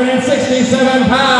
167 pounds.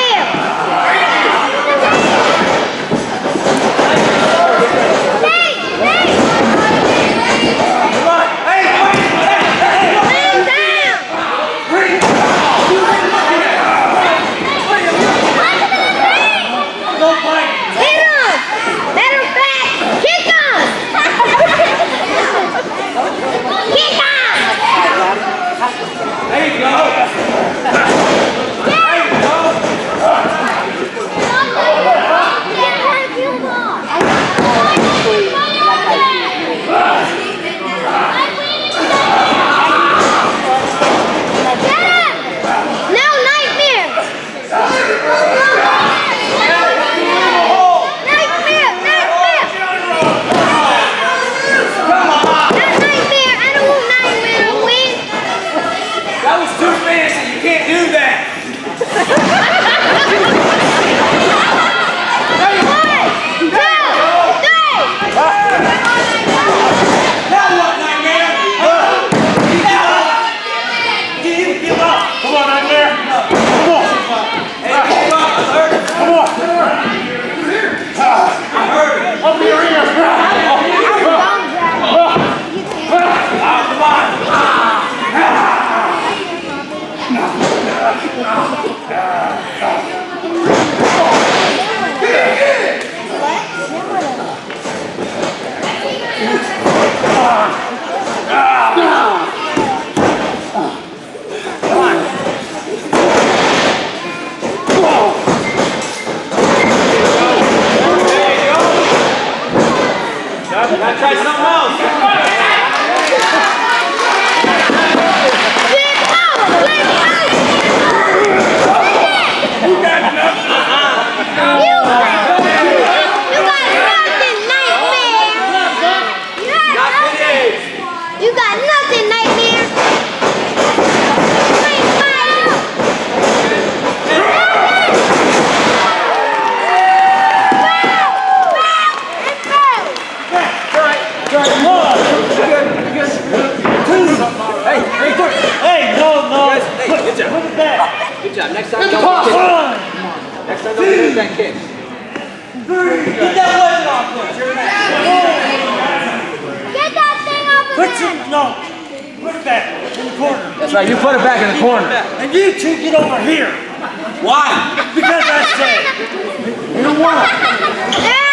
Ah! Kick. Get that weapon off there. Get that thing off of Put there. no. Put that in the corner. That's right, you put it back in the corner. And you two get over here. Why? Because I said. You know what? okay.